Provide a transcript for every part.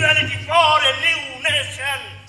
equality for a new nation.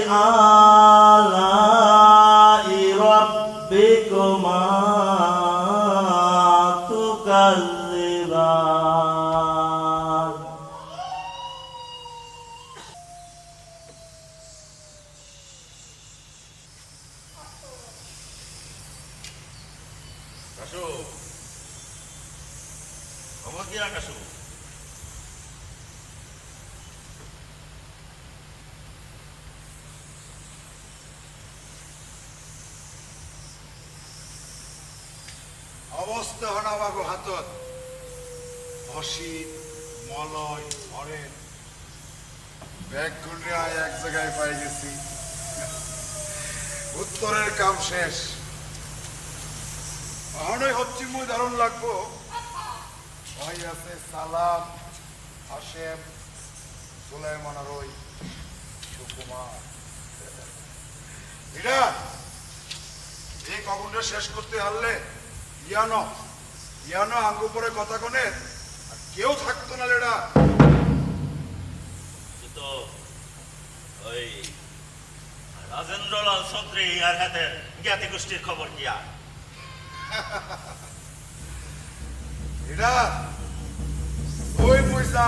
آه হন আমাকে হাতত। অসিত মলয়, হরেন। ব্যাগ এক জায়গায় পাই গেছি। উত্তরের কাম শেষ। অহনই হচ্ছি মুই দারুণ লাগবো। ভাই আছে সালাম হাসেম সুলাইমান রই, সুকুমার। এরা এই কখনটা শেষ করতে হারলে ইয়ানো ইয়ানো আঙ্গু পরে কথা কনে কেউ থাকতো না লেডা। তো ওই রাজেন্দ্রলাল চৌধুরী আর হাতে জ্ঞাতি গোষ্ঠীর খবর কি আর? এটা ওই পয়সা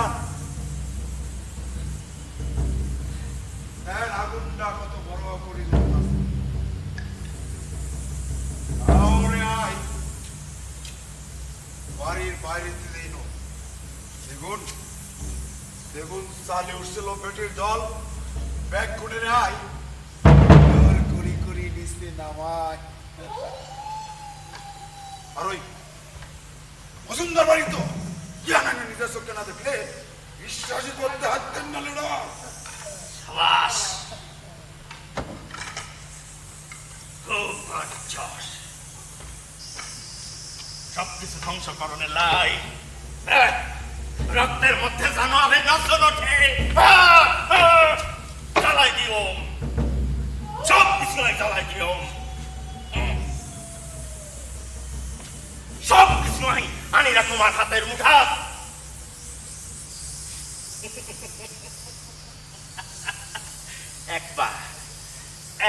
হ্যাঁ আগুনটা কত বড় করি আরে আয়। বাড়ির বাইরে দিলেই নো দেখুন দেখুন, চালে উঠছিল পেটের জল। ব্যাগ খুলে নেয়। করি করি নিচে নামায়। আর ওই মজুমদার বাড়ি তো ইয়া না নিজের চোখে না দেখলে বিশ্বাসই করতে হারতেন না লোড়া সাবাস। খুব গর্জস সবকিছু ধ্বংসকরণের লাই আহ! রক্তের মধ্যে জানোয়ারের নজর ওঠে আহ! আহ! জ্বালাই দিও সব কিছু জ্বালাই দিও সব কিছু আনিরা তোমার হাতের মুঠা একবার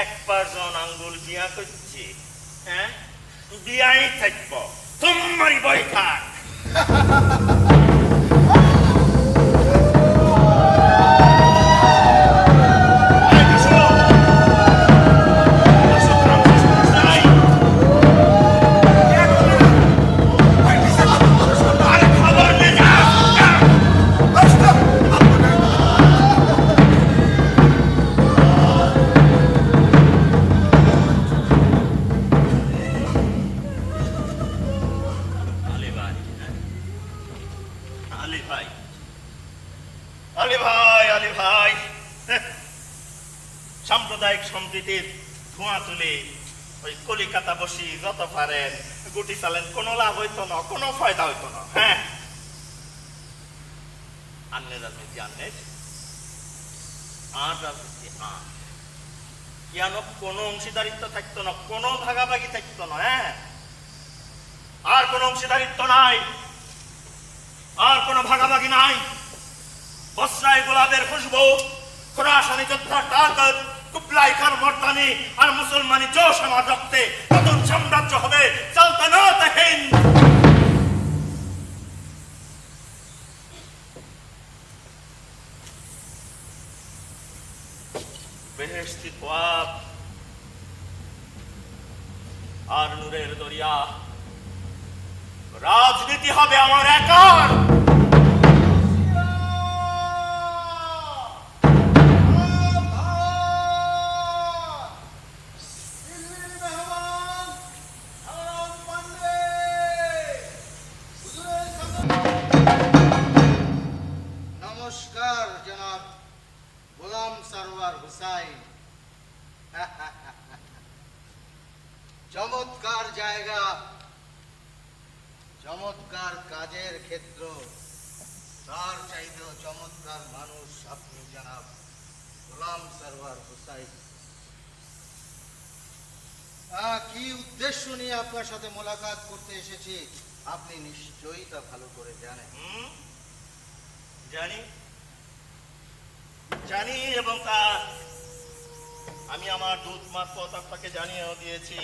একবার জন আঙ্গুল বিয়া করছি হ্যাঁ বিয়াই থাকব somebody boycott! কলিকাতা বসি, যত পারেন, গুটি চালেন, কোনো লাভ হইতো না, কোনো ফায়দা হইতো না হ্যাঁ? আন্নের রাজনীতি আন্নের আর রাজনীতি, আন। কেন কোনো অংশীদারিত্ব থাকতো না, কোনো ভাগাভাগি থাকতো না হ্যাঁ? আর কোনো অংশীদারিত্ব নাই, আর কোনো ভাগাভাগি নাই। বসরায় গোলাপের খুশবু, খোরাসানি যোদ্ধার তাকত কুবলাই খান মর্দানি আর মুসলমানি জোশ আমার রক্তে নতুন সাম্রাজ্য হবে। সালতানাত হিন্দ। বেহেশতি আর নূরের দরিয়া। রাজনীতি হবে আমার একার। হুসাইন আহ, কি উদ্দেশ্য নিয়ে আপনার সাথে মোলাকাত করতে এসেছি? আপনি নিশ্চয়ই তা ভালো করে জানেন। জানি। জানি এবং তা আমি আমার দূত মারফত আপনাকে জানিয়েও দিয়েছি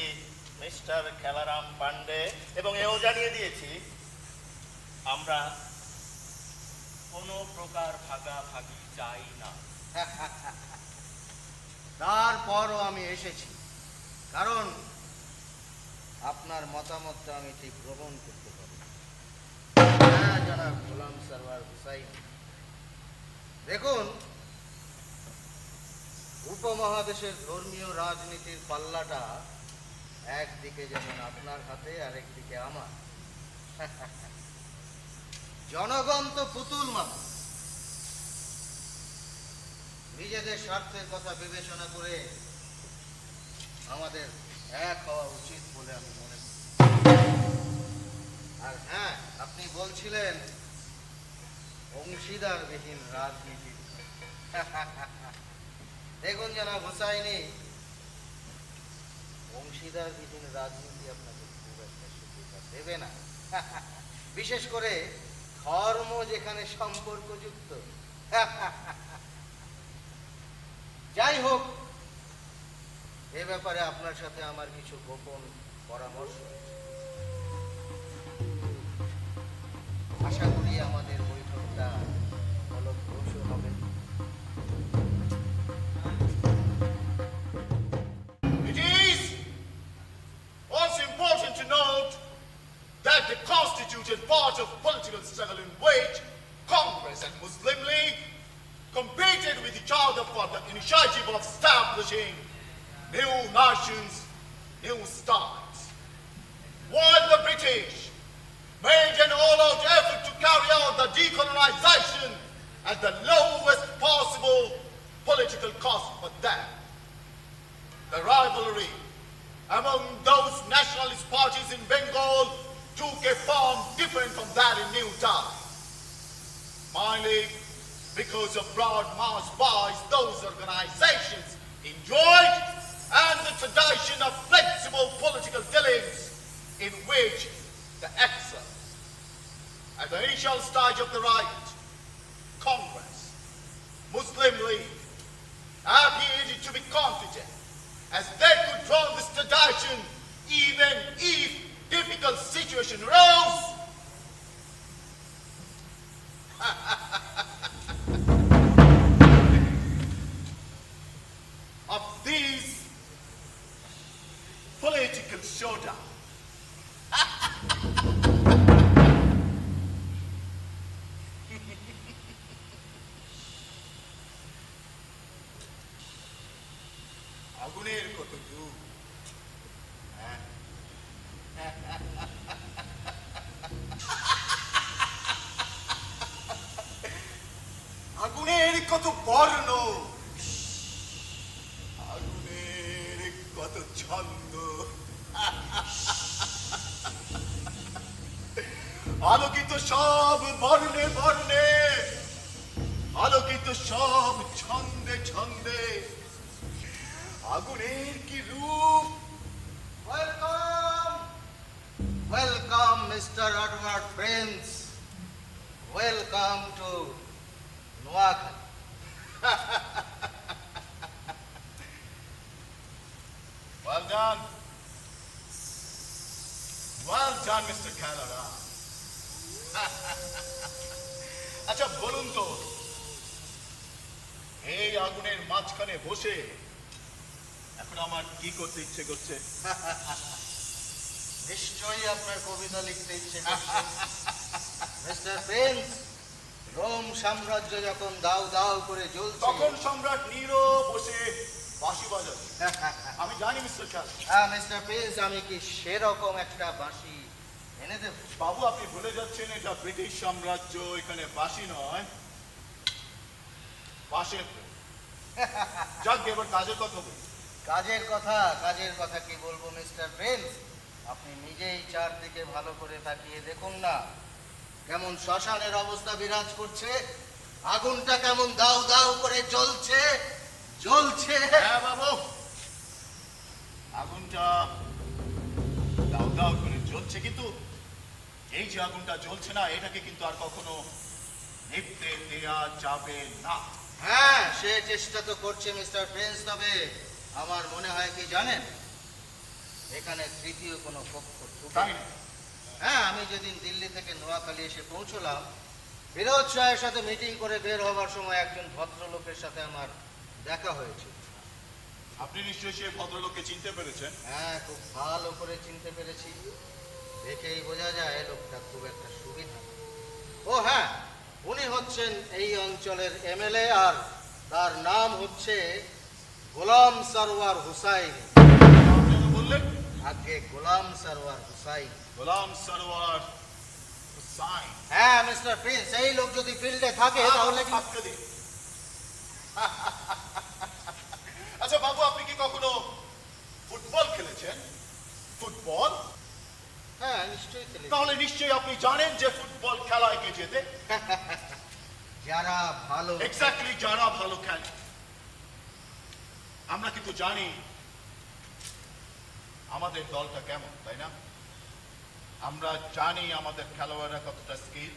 মিস্টার খেলারাম পান্ডে এবং এও জানিয়ে দিয়েছি আমরা কোনো প্রকার ভাগাভাগি চাই না। তারপরও আমি এসেছি। কারণ আপনার মতামতটা আমি ঠিক গ্রহণ করতে পারি। হ্যাঁ গোলাম সারওয়ার হুসাইন। দেখুন, উপমহাদেশের ধর্মীয় রাজনীতির পাল্লাটা একদিকে যেমন আপনার হাতে, আরেকদিকে আমার। জনগণ তো পুতুল মাত্র নিজেদের স্বার্থের কথা বিবেচনা করে আমাদের এক হওয়া উচিত বলে আমি মনে করি। আর হ্যাঁ আপনি বলছিলেন অংশীদারবিহীন রাজনীতি। দেখুন জানা হোসাইনি, অংশীদারবিহীন রাজনীতি আপনাকে খুব একটা সুবিধা দেবে না। বিশেষ করে ধর্ম যেখানে সম্পর্কযুক্ত। যাই হোক এ ব্যাপারে আপনার সাথে আমার কিছু গোপন পরামর্শ আশা করি আমাদের বৈঠকটা ফলপ্রসূ হবে It is that the constituted part of political struggle in which Congress and Muslim League competed with each other for the initiative of establishing new nations, new states. While the British made an all-out effort to carry out the decolonization at the low situation arose. আলোকিত সব বর্ণে বর্ণে আলোকিত সব ছন্দে ছন্দে আগুনের কি রূপ Welcome! Welcome, Mr. Edward Prince. Welcome to Noakhali. Well done. Well done, Mr. Canada. আচ্ছা বলুন তো এই আগুনের মাঝখানে বসে এখন আমার কি করতে ইচ্ছে করছে? নিশ্চয়ই আপনার কবিতা লিখতে ইচ্ছে করছে। মিস্টার প্রিন্স রোম সাম্রাজ্য যখন দাও দাও করে জ্বলছে তখন সম্রাট নিরো বসে বাঁশি বাজাচ্ছে। আমি জানি মিস্টার হ্যাঁ মিস্টার প্রিন্স আমি কি সেরকম একটা বাঁশি বাবু আপনি ভুলে যাচ্ছেন এটা ব্রিটিশ সাম্রাজ্য এখানে বাসি নয়। পাশের যাক এবার কাজের কথা বলি। কাজের কথা কাজের কথা কি বলব মিস্টার প্রিন্স? আপনি নিজেই চারদিকে ভালো করে তাকিয়ে দেখুন না। কেমন শ্মশানের অবস্থা বিরাজ করছে। আগুনটা কেমন দাউ দাউ করে জ্বলছে। জ্বলছে। হ্যাঁ বাবু। আগুনটা দাও দাও করে জ্বলছে কিন্তু এই যে আগুনটা জ্বলছে না এটাকে কিন্তু আর কখনো নিভতে দেয়া যাবে না। হ্যাঁ সে চেষ্টা তো করছে মিস্টার প্রিন্স তবে আমার মনে হয় কি জানেন? এখানে তৃতীয় কোনো পক্ষ ঢুকে নেই। হ্যাঁ আমি যেদিন দিল্লি থেকে নোয়াখালী এসে পৌঁছলাম বিরোধ সাহের সাথে মিটিং করে বের হবার সময় একজন ভদ্রলোকের সাথে আমার দেখা হয়েছে। আপনি নিশ্চয়ই সেই ভদ্রলোককে চিনতে পেরেছেন? হ্যাঁ খুব ভালো করে চিনতে পেরেছি। দেখেই বোঝা যায় লোকটা খুব একটা সুবিধা। ও হ্যাঁ উনি হচ্ছেন এই অঞ্চলের এমএলএ আর তার নাম হচ্ছে গোলাম সরওয়ার হুসাইন। বললেন? আগে গোলাম সরওয়ার হুসাইন। গোলাম সরোয়ার হুসাইন। হ্যাঁ মিস্টার প্রিন্স এই লোক যদি ফিল্ডে থাকে তাহলে থাকতে দিন। আচ্ছা বাবু আপনি কি কখনো ফুটবল খেলেছেন? ফুটবল? হ্যাঁ নিশ্চয়ই তাহলে নিশ্চয়ই আপনি জানেন যে ফুটবল খেলায় কে যেতে যারা ভালো এক্স্যাক্টলি যারা ভালো খেলে। আমরা কিন্তু জানি আমাদের দলটা কেমন তাই না? আমরা জানি আমাদের খেলোয়াড়রা কতটা স্কিল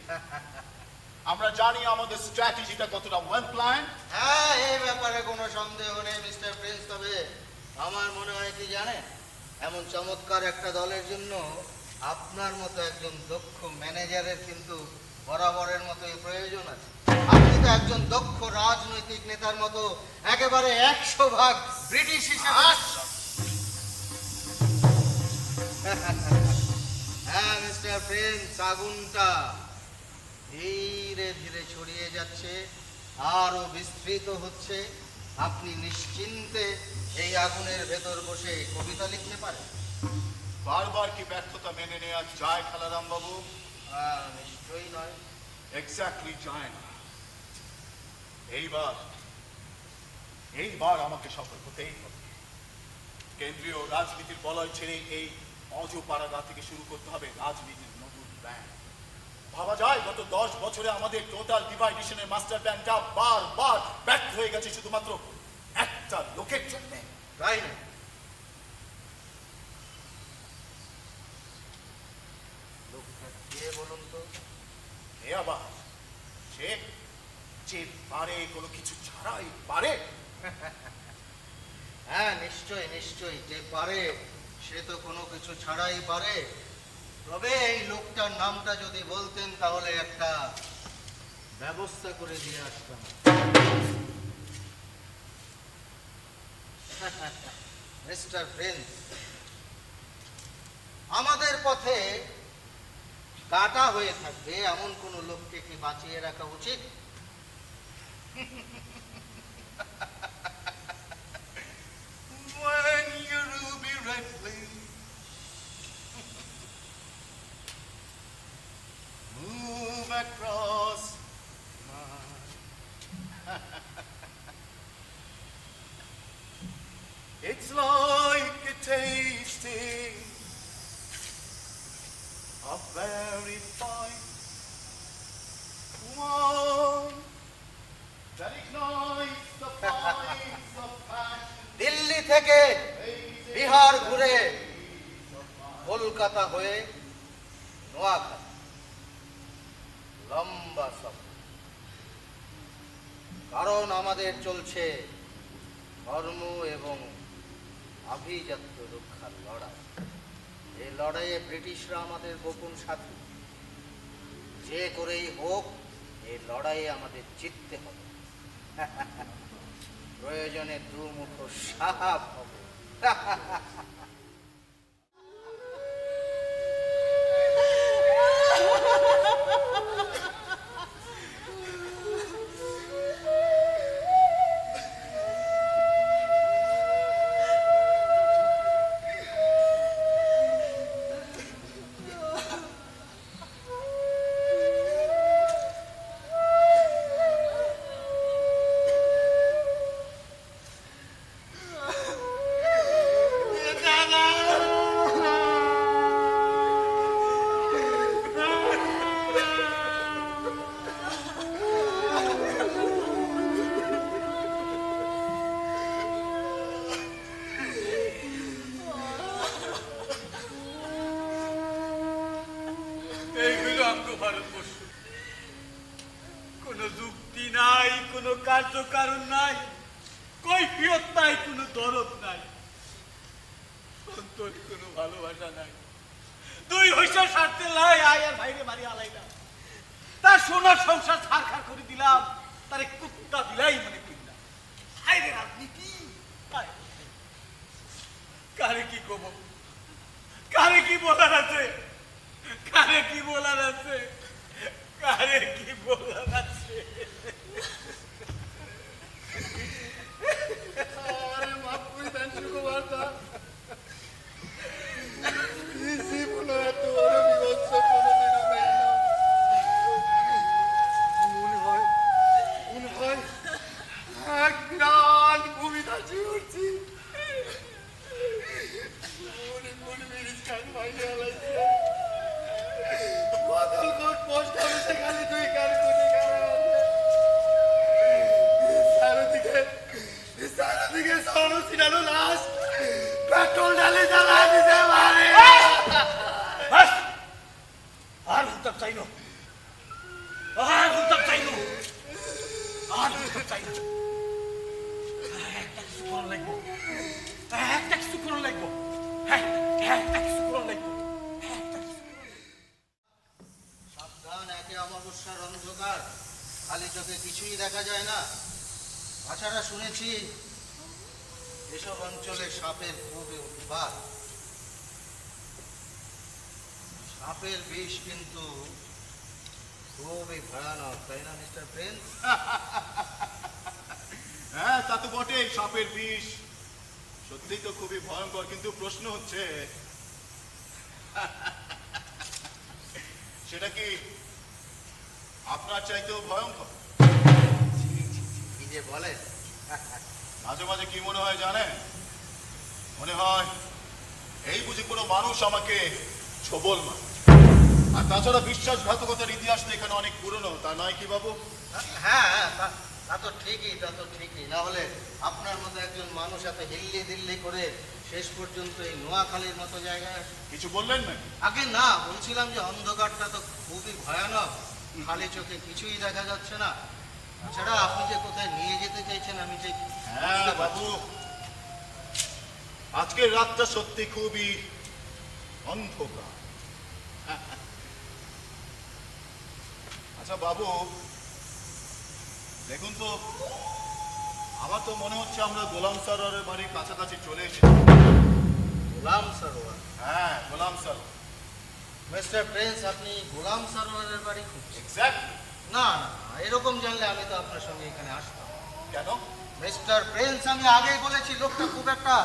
আমরা জানি আমাদের স্ট্র্যাটেজিটা কতটা ওয়েল প্ল্যান হ্যাঁ এই ব্যাপারে কোনো সন্দেহ নেই মিস্টার প্রিন্স। তবে আমার মনে হয় কি জানেন এমন চমৎকার একটা দলের জন্য আপনার মতো একজন দক্ষ ম্যানেজারের কিন্তু বরাবরের মতোই প্রয়োজন আছে। আপনি তো একজন দক্ষ রাজনৈতিক নেতার মতো একেবারে একশো ভাগ ব্রিটিশ হিসেবে হ্যাঁ মিস্টার প্রিন্স আগুনটা ধীরে ধীরে ছড়িয়ে যাচ্ছে আরও বিস্তৃত হচ্ছে। আপনি নিশ্চিন্তে এই আগুনের ভেতর বসে কবিতা লিখতে পারেন। বারবার কি ব্যর্থতা মেনে নেওয়া যায় খেলারাম বাবু? নিশ্চয়ই নয়। এক্স্যাক্টলি যায় না। এইবার এইবার আমাকে সফল হতেই হবে। কেন্দ্রীয় রাজনীতির বলয় ছেড়ে এই অজপাড়াগা থেকে শুরু করতে হবে রাজনীতির নতুন প্ল্যান ভাবা যায় গত দশ বছরে আমাদের টোটাল ডিভাইডেশনের মাস্টার প্ল্যানটা বারবার ব্যর্থ হয়ে গেছে শুধুমাত্র একটা লোকের জন্য। তাই না লোকটা কে বলুন তো এ আবার সে যে পারে কোনো ছাড়াই পারে? হ্যাঁ নিশ্চয় নিশ্চয় যে পারে, সে তো কোনো কিছু ছাড়াই পারে। তবে এই লোকটার নামটা যদি বলতেন, তাহলে একটা ব্যবস্থা করে দিয়ে আসতাম। মিস্টার প্রিন্স, আমাদের পথে কাটা হয়ে থাকবে, এমন কোন লোককে কি বাঁচিয়ে রাখা উচিত? চলছে ধর্ম এবং আভিজাত্য রক্ষার লড়াই। এই লড়াইয়ে ব্রিটিশরা আমাদের গোপন সাথী। যে করেই হোক এই লড়াইয়ে আমাদের জিততে হবে। প্রয়োজনে দুমুখ সাহাব হবে। কোনো কার্যকারণ নাই, কৈফিয়ত নাই, কোনো দরদ নাই, অন্তরে কোনো ভালোবাসা নাই। দুই হইসা সারতে লাই, আয় আর মারি আলাই না তার সোনার সংসার ছাড়খাড় করে দিলাম, তারে কুত্তা বিলাই মনে করলাম হায় রে রাজনীতি। কারে কি কব? কারে কি বলার আছে? কারে কি বলার আছে? কারে কি চাই না একটা কিছু করা লাগবো একটা কিছু করা লাগবো হ্যাঁ একটা কিছু করা লাগবো। সাবধান, একে অমাবস্যার অন্ধকার খালি চোখে কিছুই দেখা যায় না তাছাড়া শুনেছি, এসব অঞ্চলে সাপের খুবই উৎপাত সাপের বিষ কিন্তু খুবই ভয়ানক তাই না মিস্টার প্রিন্স? হ্যাঁ তা তো বটে সাপের বিষ। সত্যিই তো খুবই ভয়ঙ্কর কিন্তু প্রশ্ন হচ্ছে সেটা কি আপনার চাইতেও ভয়ঙ্কর? ছি। যে বলেন? মাঝে মাঝে কি মনে হয় জানেন? মনে হয় এই বুঝি কোনো মানুষ আমাকে ছবল মারে আর তাছাড়া বিশ্বাসঘাতকতার ইতিহাস তো এখানে অনেক পুরনো তা নয় কি বাবু? হ্যাঁ হ্যাঁ তা- তা তো ঠিকই তা তো ঠিকই। না হলে আপনার মতো একজন মানুষ এত হিল্লি দিল্লি করে শেষ পর্যন্ত এই নোয়াখালীর মতো জায়গায় কিছু বললেন না? আগে না বলছিলাম যে অন্ধকারটা তো খুবই ভয়ানক। খালি চোখে কিছুই দেখা যাচ্ছে না। তাছাড়া আপনি যে কোথায় নিয়ে যেতে চাইছেন আমি যে হ্যাঁ বাবু। আজকের রাতটা সত্যি খুবই অন্ধকার। আচ্ছা বাবু। দেখুন তো আমার তো মনে হচ্ছে আমরা গোলাম সরোয়ারের বাড়ির কাছাকাছি চলে এসেছি। গোলাম সরোয়ার? হ্যাঁ গোলাম সরোয়ার। মিস্টার প্রিন্স আপনি গোলাম সরোয়ারের বাড়ি খুঁজছেন? না না এরকম জানলে আমি তো আপনার সঙ্গে এখানে আসতাম। কেন? মিস্টার প্রিন্স আমি আগেই বলেছি লোকটা খুব একটা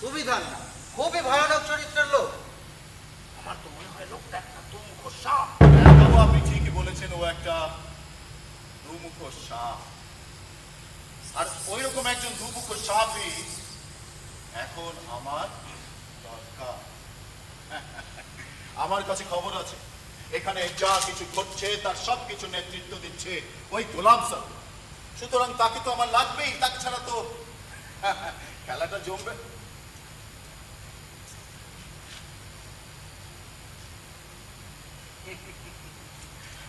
সুবিধার না খুবই ভয়ানক চরিত্রের লোক। আমার তো মনে হয় লোকটা একটা দুমুখ সাপ হ্যাঁ বাবু আপনি ঠিকই ও একটা দুমুখ সাপ। আর ওই রকম একজন দুমুখ সাপই এখন আমার দরকার। আমার কাছে খবর আছে, এখানে যা কিছু ঘটছে তার সব কিছু নেতৃত্ব দিচ্ছে ওই গোলাম স্যার। সুতরাং তাকে তো আমার লাগবেই, তাকে ছাড়া তো খেলাটা জমবে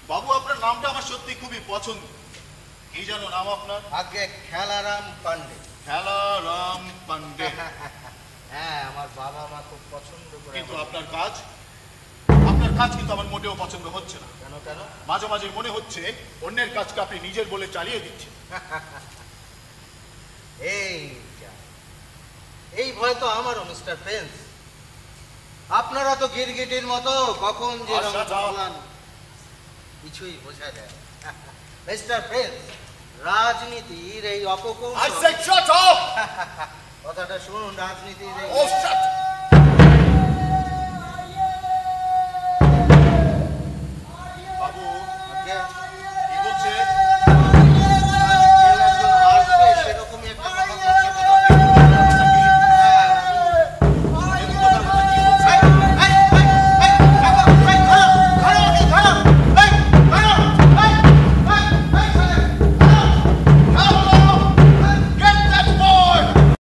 বাবু আপনার নামটা আমার সত্যি খুবই পছন্দ? কি জানো নাম আপনার? আগে খেলারাম পান্ডে। খেলা রাম পান্ডে। হ্যাঁ আমার বাবা মা খুব পছন্দ করে কিন্তু আপনার কাজ? আপনার কাজ কিন্তু আমার মোটেও পছন্দ হচ্ছে না। কেন কেন? মাঝে মাঝে মনে হচ্ছে অন্যের কাজকে আপনি নিজের বলে চালিয়ে দিচ্ছেন। এই এই ভয় তো আমারও মিস্টার প্রিন্স। আপনারা তো গিরগিটির মতো কখন যে আচ্ছা, কিছুই বোঝা যায়। মিস্টার প্রিন্স রাজনীতির এই অপকৌশল কথাটা শুনুন রাজনীতির এই বাবু